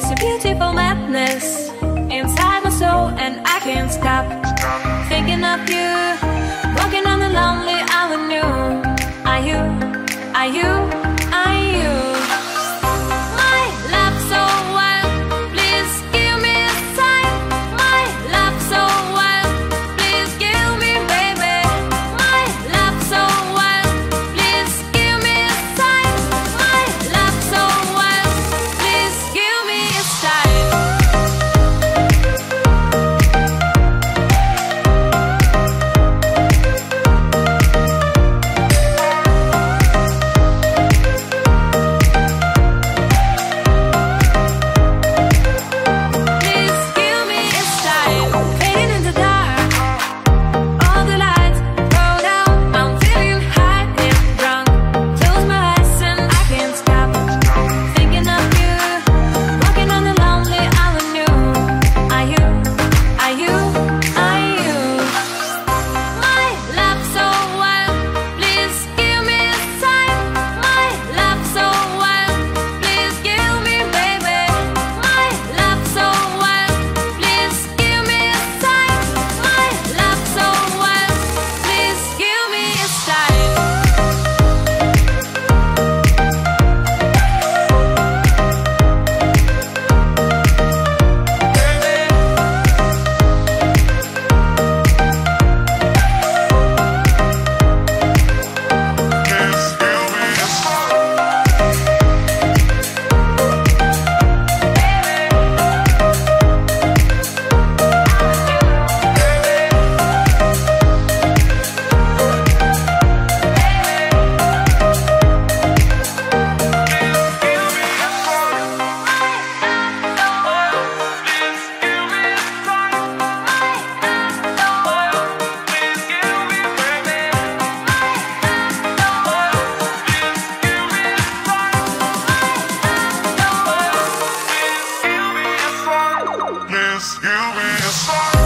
There's a beautiful madness inside my soul, and I can't stop thinking of you. Walking on the lonely avenue. Are you? Are you? this. You be a star.